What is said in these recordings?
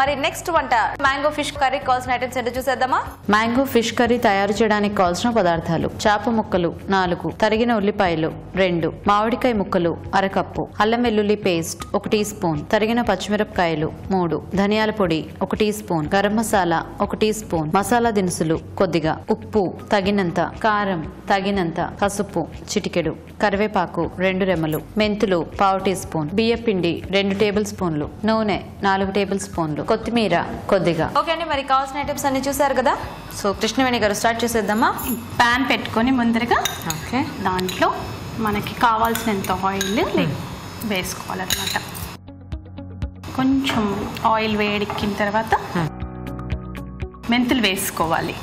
మరి నెక్స్ట్ వంట mango fish curry కావాల్సిన ఐటమ్స్ ఏంటో చూసేద్దామా? మ్యాంగో ఫిష్ కర్రీ తయారు చేయడానికి కావాల్సిన పదార్థాలు చేప ముక్కలు నాలుగు తరిగిన ఉల్లిపాయలు రెండు మామిడికాయ ముక్కలు అరకప్పు అల్లం వెల్లుల్లి పేస్ట్ ఒక టీ స్పూన్ తరిగిన పచ్చిమిరపకాయలు మూడు ధనియాల పొడి ఒక టీ స్పూన్ గరం మసాలా ఒక టీ స్పూన్ మసాలా దినుసులు కొద్దిగా ఉప్పు తగినంత కారం తగినంత పసుపు చిటికెడు కరివేపాకు రెండు రెమ్మలు మెంతులు పావు టీ స్పూన్ బియ్యపిండి రెండు టేబుల్ స్పూన్లు నూనె నాలుగు టేబుల్ స్పూన్లు కొత్తిమీర కొద్దిగా. ఓకే అండి మరి కావాల్సిన ఐటమ్స్ అన్ని చూసారు కదా? సో కృష్ణవేణి గారు స్టార్ట్ చేసేద్దామా? ప్యాన్ పెట్టుకొని ముందరగా ఓకే దాంట్లో మనకి కావాల్సినంత ఆయిల్ వేసుకోవాలన్నమాట. కొంచెం ఆయిల్ వేడెక్కిన తర్వాత మెంతులు వేసుకోవాలి.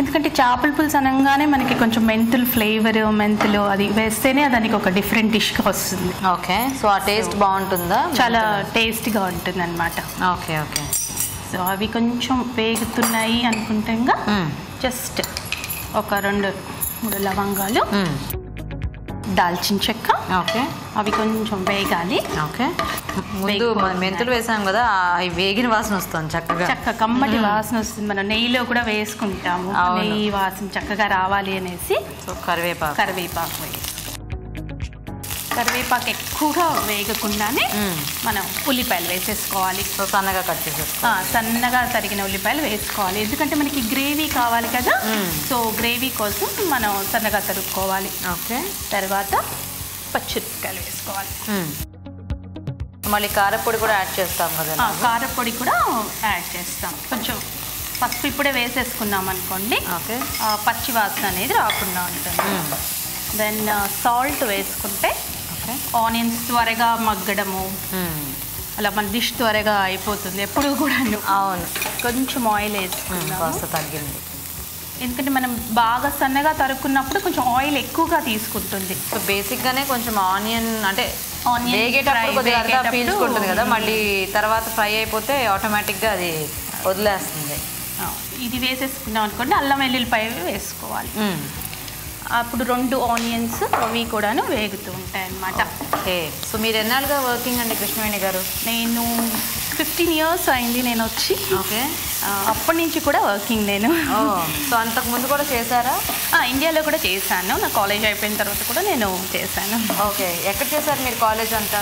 ఎందుకంటే చేపల పులుసు అనగానే మనకి కొంచెం మెంతులు ఫ్లేవర్ మెంతులు అది వేస్తేనే దానికి ఒక డిఫరెంట్ డిష్గా వస్తుంది. ఓకే. సో ఆ టేస్ట్ బాగుంటుందా? చాలా టేస్టీగా ఉంటుంది అనమాట ఓకే ఓకే. సో అవి కొంచెం వేగుతున్నాయి అనుకుంటే జస్ట్ ఒక రెండు మూడు లవంగాలు దాల్చిన చెక్క ఓకే. అవి కొంచెం వేగాలి. ఓకే. ముందు. మనం మెంతులు వేసాం కదా వేగిన వాసన వస్తుంది చక్కగా. చక్క కమ్మటి వాసన వస్తుంది. మనం నెయ్యిలో కూడా వేసుకుంటాము. నెయ్యి వాసన చక్కగా రావాలి అనేసి సో కరివేపాకు. కరివేపాకు వేసి కరివేపాకు ఎక్కువగా వేగకుండానే. మనం ఉల్లిపాయలు వేసేసుకోవాలి. సో సన్నగా కట్ చేసేసుకో ఆ, సన్నగా తరిగిన ఉల్లిపాయలు వేసుకోవాలి. ఎందుకంటే మనకి గ్రేవీ కావాలి కదా. సో గ్రేవీ కోసం మనం సన్నగా తరుక్కోవాలి. ఓకే. తర్వాత పచ్చిమిరపకాయలు వేసుకోవాలి. మళ్ళీ కారపొడి కూడా యాడ్ చేస్తాం కదా కారపొడి కూడా యాడ్ చేస్తాం. కొంచెం పసుపు ఇప్పుడే వేసేసుకున్నాం అనుకోండి. పచ్చి వాసన అనేది రాకుండా ఉంటుంది. దెన్ సాల్ట్ వేసుకుంటే ఆనియన్స్ త్వరగా మగ్గడము. అలా మన డిష్ త్వరగా అయిపోతుంది. ఎప్పుడు కూడా అవును. కొంచెం ఆయిల్ కాస్త తగ్గింది. ఎందుకంటే మనం బాగా సన్నగా తరుక్కున్నప్పుడు కొంచెం ఆయిల్ ఎక్కువగా తీసుకుంటుంది. సో బేసిక్ గానే కొంచెం ఆనియన్ అంటే పీల్చుకుంటుంది కదా మళ్ళీ తర్వాత ఫ్రై అయిపోతే ఆటోమేటిక్గా అది వదిలేస్తుంది. ఇది వేసేసుకున్నాం అనుకోండి అల్లం వెల్లుల్లిపాయ వేసుకోవాలి. అప్పుడు రెండు ఆనియన్స్ అవి కూడాను వేగుతూ ఉంటాయి అన్నమాట ఓకే. సో మీరు ఎన్నాళ్ళుగా వర్కింగ్ అండి కృష్ణవేణి గారు? నేను ఫిఫ్టీన్ ఇయర్స్ అయింది నేను వచ్చి ఓకే అప్పటి నుంచి కూడా వర్కింగ్ నేను. సో అంతకు ముందు కూడా చేశారా? ఇండియాలో కూడా చేశాను. నా కాలేజ్ అయిపోయిన తర్వాత కూడా నేను చేశాను. ఓకే. ఎక్కడ చేశారు మీరు కాలేజ్ అంతా?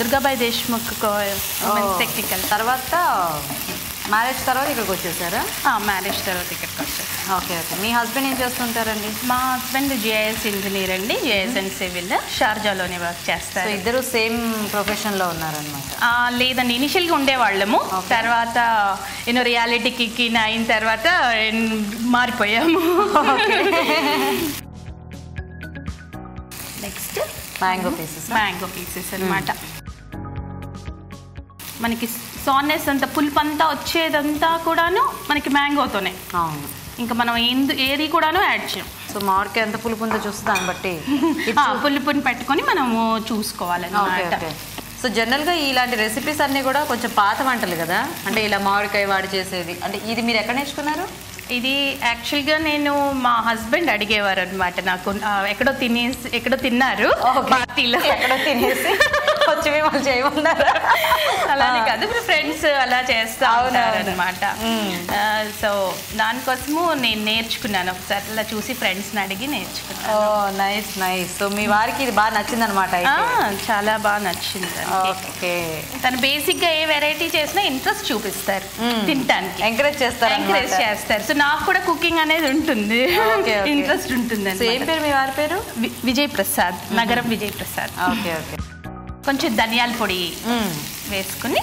దుర్గాబాయ్ దేశ్ముఖ్ టెక్నికల్ తర్వాత మ్యారేజ్ తర్వాత ఇక్కడికి వచ్చేసారా? మ్యారేజ్ తర్వాత ఇక్కడికి ఓకే ఓకే. మీ హస్బెండ్ ఏం చేస్తుంటారండి? మా హస్బెండ్ జేఎస్ ఇంజనీర్ అండి. జేఎస్ అండ్ సివిల్ షార్జాలోనే వర్క్ చేస్తారు. ఇద్దరు సేమ్ ప్రొఫెషన్లో ఉన్నారనమాట లేదండి. ఇనిషియల్గా ఉండేవాళ్ళము. తర్వాత యూనో రియాలిటీకి కిన్ అయిన తర్వాత మారిపోయాము. Next. Mango pieces mango pieces అన్నమాట. మనకి సాన్నెస్ అంతా పులుపు అంతా వచ్చేదంతా కూడాను మనకి మ్యాంగోతోనే అవును. ఇంకా మనం ఎందు ఏది కూడాను యాడ్ చేయం. సో మామిడికాయ ఎంత పులుపు ఉందో చూస్తే దాన్ని బట్టి పులుపుని పెట్టుకొని మనము చూసుకోవాలన్నమాట. సో జనరల్గా ఇలాంటి రెసిపీస్ అన్నీ కూడా కొంచెం పాత వంటలు కదా? అంటే ఇలా మామిడికాయ వాడి చేసేది. అంటే ఇది మీరు ఎక్కడ నేర్చుకున్నారు? ఇది యాక్చువల్గా నేను మా హస్బెండ్ అడిగేవారు అనమాట నాకు ఎక్కడో తినేసి ఎక్కడో తిన్నారు. పార్టీలో ఎక్కడో తినేసి. వచ్చి మిమ్మల్ని చేయమన్నారా? అలానే కాదు ఇప్పుడు ఫ్రెండ్స్ అలా చేస్తా అనమాట సో దానికోసము నేను నేర్చుకున్నాను. ఒకసారి అలా చూసి ఫ్రెండ్స్ని అడిగి నేర్చుకున్నాను. ఓ నైస్ నైస్ సో మీ వారికి ఇది బాగా నచ్చింది అనమాట చాలా బాగా నచ్చింది. ఓకే. తను బేసిక్గా ఏ వెరైటీ చేసినా ఇంట్రెస్ట్ చూపిస్తారు తినటానికి. ఎంకరేజ్ చేస్తారు ఎంకరేజ్ చేస్తారు. సో నాకు కూడా కుకింగ్ అనేది ఉంటుంది. ఇంట్రెస్ట్ ఉంటుంది ఏం పేరు మీ వారి పేరు? విజయ్ ప్రసాద్ నగరం విజయ్ ప్రసాద్ ఓకే ఓకే. కొంచెం ధనియాల పొడి వేసుకుని.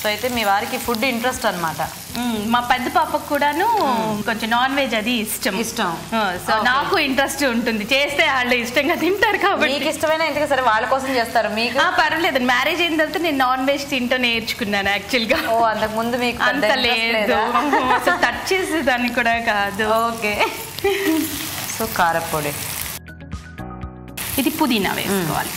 సో అయితే మీ వారికి ఫుడ్ ఇంట్రెస్ట్ అన్నమాట. మ్మ్, మా పెద్ద పాపకు కూడాను కొంచెం నాన్ వెజ్ అది ఇష్టం. ఇష్టం. సో. నాకు ఇంట్రెస్ట్ ఉంటుంది. చేస్తే వాళ్ళు ఇష్టంగా తింటారు కాబట్టి. మీకు ఇష్టమైన ఇంటికి సరే వాళ్ళ కోసం చేస్తారు. మీకు? పర్వాలేదు. మ్యారేజ్ అయిన తర్వాత నేను నాన్ వెజ్ తింటూ నేర్చుకున్నాను యాక్చువల్గా. ఓ అంతకు ముందు మీకు అంత లేదా? అసలు టచ్ చేసేదాన్ని కూడా కాదు. ఓకే. సో కారపొడి. ఇది పుదీనా వేసుకోవాలి.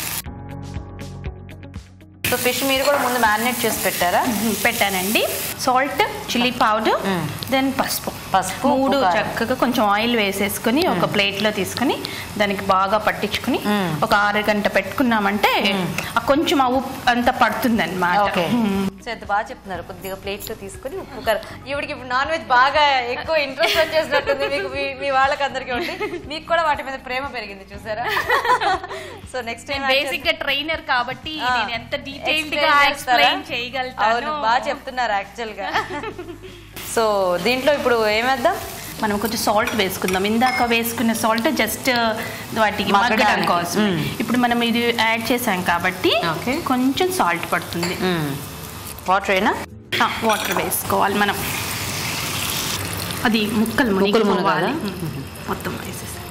సో ఫిష్ మీరు కూడా ముందు మ్యారినేట్ చేసి పెట్టారా? పెట్టానండి. సాల్ట్ చిల్లీ పౌడర్ దెన్ పసుపు. పసుపు, మూడు. చక్కగా కొంచెం ఆయిల్ వేసేసుకుని ఒక ప్లేట్లో తీసుకుని దానికి బాగా పట్టించుకుని ఒక ఆరు గంట పెట్టుకున్నామంటే ఆ కొంచెం ఆ ఉప్పు అంత పడుతుంది సో ఎంత బాగా చెప్తున్నారు కొద్దిగా ప్లేట్లో తీసుకుని ఉప్పు కారం. ఈవిడికి ఇప్పుడు నాన్ వెజ్ బాగా ఎక్కువ ఇంట్రెస్ట్ వచ్చేసినట్టుంది మీకు మీ- వాళ్ళకి అందరికీ ఉండి మీకు కూడా వాటి మీద ప్రేమ పెరిగింది చూసారా? సో నెక్స్ట్ టైం బేసిక్గా ట్రైనర్ కాబట్టి. నేను ఎంత డీటెయిల్డ్గా ఎక్స్ప్లెయిన్? చేయగలుగుతాను. బాగా చెప్తున్నారు యాక్చువల్గా. సో దీంట్లో ఇప్పుడు ఏమేద్దాం మనం కొంచెం సాల్ట్ వేసుకుందాం. ఇందాక వేసుకున్న సాల్ట్ జస్ట్ వాటికి మగ్గడానికి. మగ్గడం కోసం. ఇప్పుడు మనం ఇది యాడ్ చేసాం కాబట్టి. కొంచెం సాల్ట్ పడుతుంది. వాటర్ అయినా వాటర్ వేసుకోవాలి మనం. అది ముక్కలు ముక్కలు మునగాలా? మొత్తం వేసేసాం.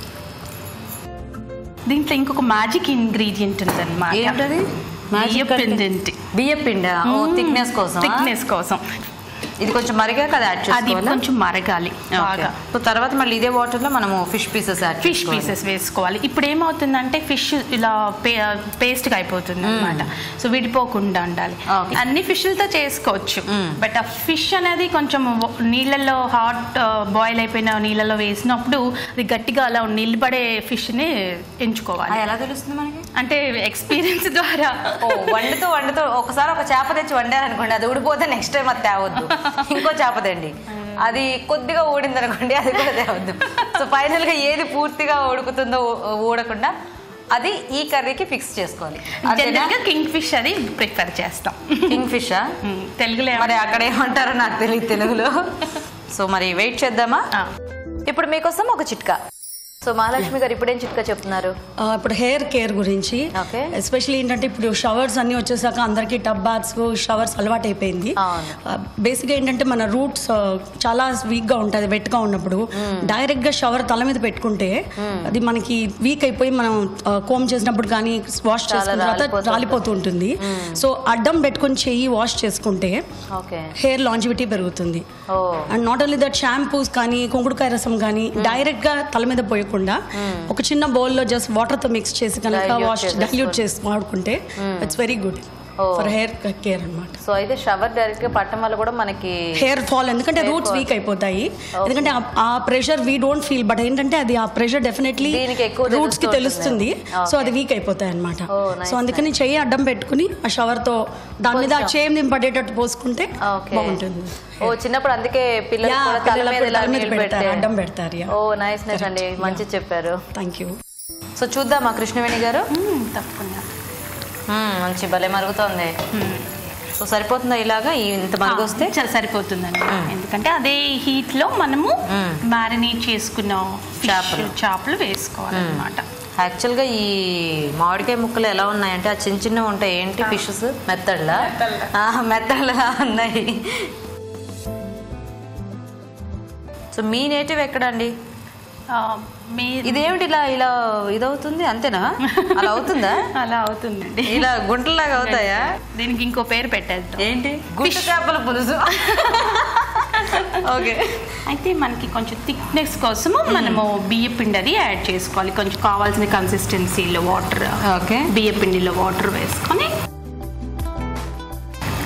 దీంట్లో ఇంకొక మ్యాజిక్ ఇంగ్రీడియంట్ ఉంది ఏంటది? Magic అంటే? అనమాట బియ్యం పిండా ఓ థిక్నెస్ కోసం థిక్నెస్ కోసం. ఇది కొంచెం మరిగాక అది యాడ్ అది కొంచెం మరగాలి. బాగా. సో తర్వాత మళ్ళీ ఇదే వాటర్లో మనము fish pieces add fish pieces వేసుకోవాలి. ఇప్పుడు ఏమవుతుందంటే ఫిష్ ఇలా పేస్ట్గా అయిపోతుంది అనమాట సో విడిపోకుండా ఉండాలి. అన్ని ఫిష్లతో చేసుకోవచ్చు. బట్ ఆ ఫిష్ అనేది కొంచెం నీళ్ళల్లో హాట్ బాయిల్ అయిపోయిన నీళ్ళలో వేసినప్పుడు అది గట్టిగా అలా నిలబడే ఫిష్ని ఎంచుకోవాలి. ఎలా తెలుస్తుంది మనకి? అంటే ఎక్స్పీరియన్స్ ద్వారా. వండుతూ వండుతూ ఒకసారి ఒక చేప తెచ్చి వండారనుకోండి అది ఊడిపోతే నెక్స్ట్ టైం అది తేవద్దు. ఇంకో చేప తెండి అది కొద్దిగా ఊడింది అనుకోండి అది కూడా తేవద్దు. సో ఫైనల్గా ఏది పూర్తిగా ఉడుకుతుందో ఊ- ఊడకుండా అది ఈ కర్రీకి ఫిక్స్ చేసుకోవాలి. కింగ్ ఫిష్ అది ప్రిఫర్ చేస్తాం. King fish. తెలుగులో మరి అక్కడ ఏమంటారో నాకు తెలియదు తెలుగులో. సో మరి వెయిట్ చేద్దామా. ఇప్పుడు మీకోసం ఒక చిట్కా. సో మహాలక్ష్మి గారు ఇప్పుడేం చిట్కా చెప్తున్నారు? ఇప్పుడు హెయిర్ కేర్ గురించి. ఎస్పెషల్లీ ఏంటంటే ఇప్పుడు షవర్స్ అన్ని వచ్చేసాక అందరికీ టబ్ బాత్స్ షవర్స్ అలవాటు అయిపోయింది అవును. బేసిక్గా ఏంటంటే మన రూట్స్ చాలా వీక్గా ఉంటుంది వెట్గా ఉన్నప్పుడు. డైరెక్ట్గా షవర్ తల మీద పెట్టుకుంటే అది మనకి వీక్ అయిపోయి మనం కోమ్ చేసినప్పుడు కానీ వాష్ చేసుకున్న తర్వాత రాలిపోతూ ఉంటుంది. సో అడ్డం పెట్టుకొని చెయ్యి వాష్ చేసుకుంటే హెయిర్ లాంజివిటీ పెరుగుతుంది. And not only that shampoos కానీ కుంకుడుకాయ రసం కానీ డైరెక్ట్గా తల మీద పోయకుండా ఒక చిన్న బౌల్లో జస్ట్ వాటర్తో మిక్స్ చేసి కనుక వాష్ డైల్యూట్ చేసి వాడుకుంటే it's very good. For hair care అన్నమాట. సో అయితే షవర్ డైరెక్ట్గా పట్టడం వల్ల కూడా మనకి హెయిర్ ఫాల్ ఎందుకంటే రూట్స్. వీక్ అయిపోతాయి. ఎందుకంటే ఆ- ఆ pressure we don't feel but ఏంటంటే అది ఆ ప్రెషర్ డెఫినెట్లీ రూట్స్కి తెలుస్తూ తెలుస్తుంది. సో అది వీక్ అయిపోతాయి అనమాట Oh, సో అందుకని చెయ్యి అడ్డం పెట్టుకుని ఆ షవర్తో దాని మీద కొంచెం. చేయం పడేటట్టు పోసుకుంటే బాగుంటుంది. ఓ చిన్నప్పుడు అందుకే పిల్లలు తల మీద పెడతారు, అడ్డం పెడతారు, yeah. ఓ నైస్ నైస్ అండి. మంచి చెప్పారు. థ్యాంక్ యూ సో చూద్దామా కృష్ణవేణి గారు? మ్మ్, తప్పకుండా. మంచి భలే మరుగుతోంది. సో సరిపోతుందా ఇలాగా? ఇంత మరుగు వస్తే చ- సరిపోతుందండి. ఎందుకంటే అదే హీట్లో మనము మ్యారినేట్ చేసుకున్న చేపలు. చేపలు వేసుకోవాలన్నమాట. యాక్చువల్గా ఈ మామిడికాయ ముక్కలు ఎలా ఉన్నాయంటే ఆ చిన్న చిన్నవి ఉంటాయి. ఏంటి ఫిషెస్? మెత్తడ్లా మెత్తడ్లా ఉన్నాయి. సో మీ నేటివ్ ఎక్కడండి? ఇదేమిటి ఇలా ఇలా ఇదవుతుంది? అంతేనా? అలా అవుతుందా? అలా అవుతుందండి. ఇలా గుంటలాగా అవుతాయా? దీనికి ఇంకో పేరు పెట్టేద్దాం. ఏంటి? గుంట చేపల పులుసు. ఓకే. అయితే మనకి కొంచెం థిక్నెస్ కోసము మనము బియ్య పిండి అది యాడ్ చేసుకోవాలి. కొంచెం కావాల్సిన కన్సిస్టెన్సీలో వాటర్ ఓకే. బియ్య పిండిలో వాటర్ వేసుకొని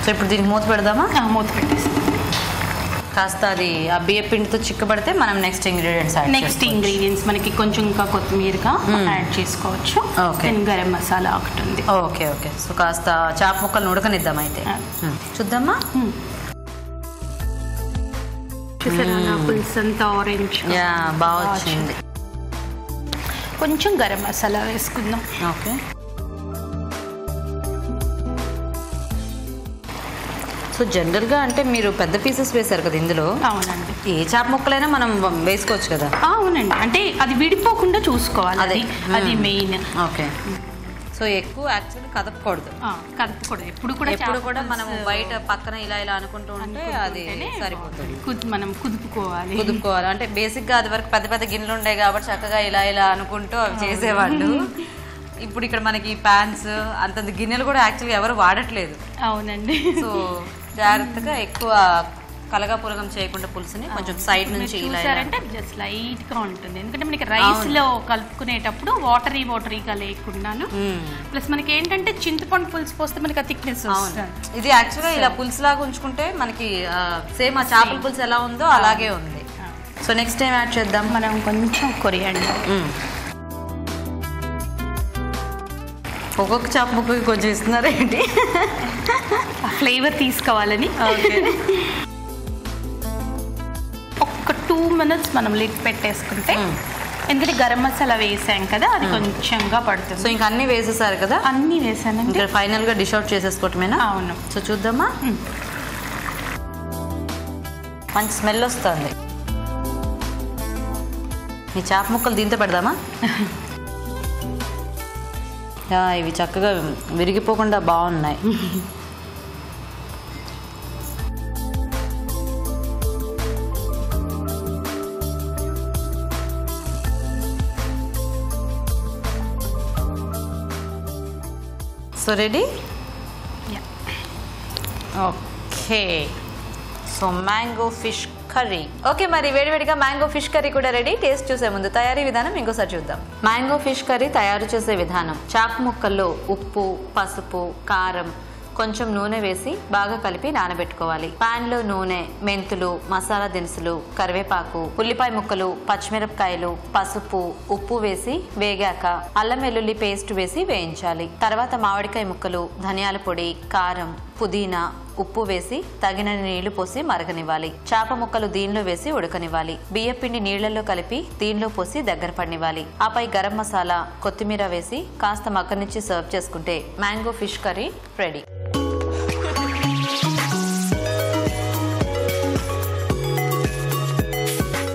సో ఇప్పుడు దీనికి మూత పెడదామా? మూత పెట్టేసి కాస్త అది ఆ బియ్య పిండితో చిక్కబడితే మనం నెక్స్ట్ ఇంగ్రీడియంట్స్ నెక్స్ట్ ఇంగ్రీడియంట్స్ మనకి కొంచెం ఇంకా కొత్తిమీరగా యాడ్ చేసుకోవచ్చు. Okay. దెన్ గరం మసాలా ఒకటి ఉంది. ఓకే ఓకే సో కాస్త చేప ముక్కలు ఉడకనిద్దాం అయితే. ఆ. మ్మ్. చూద్దామా? పులుసు అంతా ఆరెంజ్ బాగా వచ్చింది. కొంచెం గరం మసాలా వేసుకుందాం. ఓకే సో జనరల్గా అంటే మీరు పెద్ద పీసెస్ వేశారు కదా ఇందులో? అవునండి. ఏ చేప ముక్కలైనా మనం వేసుకోవచ్చు కదా? అవునండి. అంటే అది విడిపోకుండా చూసుకోవాలి అదే. అది. మెయిన్. ఓకే. సో ఎక్కువ యాక్చువల్లీ కదపకూడదు. కదపకూడదు. ఎప్పుడు కూడా ఎప్పుడు కూడా మనం బయట పక్కన ఇలా ఇలా అనుకుంటూ ఉంటే అది సరిపోతుంది. మనం కుదుపుకోవాలి. కుదుపుకోవాలి. అంటే బేసిక్గా అది వరకు పెద్ద పెద్ద గిన్నెలు ఉండే కాబట్టి చక్కగా ఇలా ఇలా అనుకుంటూ అవి చేసేవాళ్ళు. ఇప్పుడు ఇక్కడ మనకి ప్యాన్స్ అంతంత గిన్నెలు కూడా యాక్చువల్గా ఎవరు వాడట్లేదు. అవునండి. సో జాగ్రత్తగా ఎక్కువ కలగా పులగం చేయకుండా పులుసుని కొంచెం సైడ్ నుంచి ఇలా జస్ట్ లైట్గా ఉంటుంది. ఎందుకంటే మనకి రైస్లో కలుపుకునేటప్పుడు వాటరీ వాటరీగా లేకుండాను. ప్లస్ మనకి ఏంటంటే చింతపండు పులుసు పోస్తే మనకి థిక్నెస్ ఇది యాక్చువల్గా ఇలా పులుసు లాగా ఉంచుకుంటే మనకి సేమ్ ఆ చేపల పులుసు ఎలా ఉందో అలాగే ఉంది. సో నెక్స్ట్ టైం యాడ్ చేద్దాం. మనం కొంచెం కొరియండి. ఒక్కొక్క చేప ముక్కకి కొంచెం ఇస్తున్నారు ఏంటి? ఫ్లేవర్ తీసుకోవాలని. ఒక్క టూ మినిట్స్ మనం లిడ్ పెట్టేసుకుంటే ఎందుకంటే గరం మసాలా వేసాం కదా అది కొంచెంగా సో పడుతుంది ఇంకా అన్ని వేసేసారు కదా? అన్నీ వేసానంటే ఇంకా ఫైనల్గా డిష్ అవుట్ చేసేసుకోవటమేనా? అవును. సో చూద్దామా? మంచి స్మెల్ వస్తుంది. ఈ చేప ముక్కలు దీంతో పెడదామా? ఇవి చక్కగా విరిగిపోకుండా బాగున్నాయి. So ready. Okay so mango fish curry. Okay మరి వేడివేడిగా మ్యాంగో ఫిష్ కర్రీ కూడా రెడీ. టేస్ట్ చూసే ముందు తయారీ విధానం ఇంకోసారి చూద్దాం. మ్యాంగో ఫిష్ కర్రీ తయారు చేసే విధానం. చాప ముక్కల్లో ఉప్పు పసుపు కారం కొంచెం నూనె వేసి బాగా కలిపి నానబెట్టుకోవాలి. పాన్లో నూనె మెంతులు మసాలా దినుసులు కరివేపాకు ఉల్లిపాయ ముక్కలు పచ్చిమిరపకాయలు పసుపు ఉప్పు వేసి వేగాక అల్లం వెల్లుల్లి పేస్ట్ వేసి వేయించాలి. తర్వాత మామిడికాయ ముక్కలు ధనియాల పొడి కారం పుదీనా ఉప్పు వేసి తగిన నీళ్ళు పోసి మరగనివ్వాలి. చేప ముక్కలు దీనిలో వేసి ఉడకనివ్వాలి. బియ్యపిండి నీళ్ళలో కలిపి దీనిలో పోసి దగ్గర పడినివ్వాలి. ఆపై గరం మసాలా కొత్తిమీర వేసి కాస్త మగ్గనిచ్చి సర్వ్ చేసుకుంటే మ్యాంగో ఫిష్ కర్రీ రెడీ.